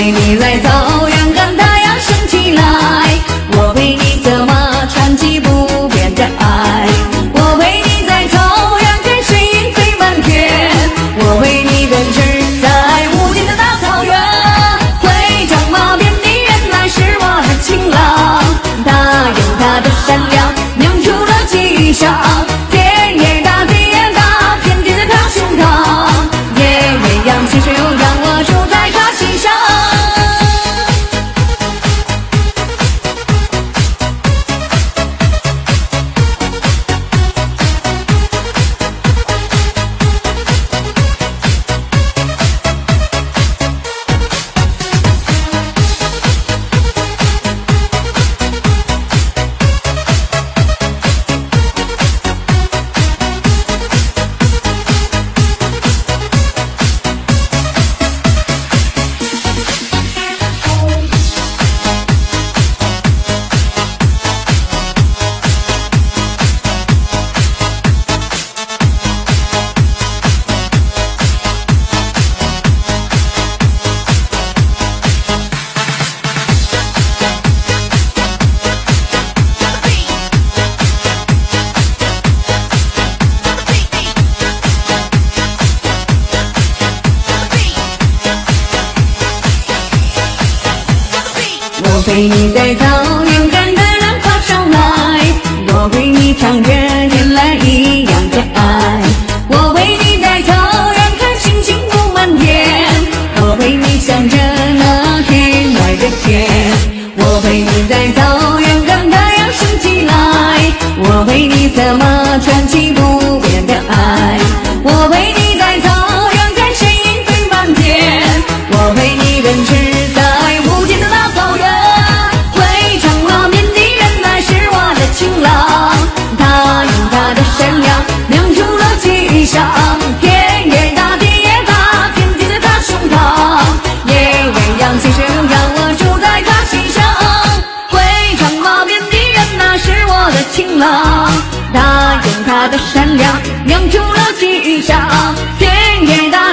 为你来到为你带走，勇敢的人爬上来。我为你唱着天籁一样的爱。我为你带头，让看星星布满天。我为你想着那天蓝的天。我为你带走，勇敢的阳升起来。我为你怎么穿起。晴朗，他用他的善良酿出了吉祥，天也大。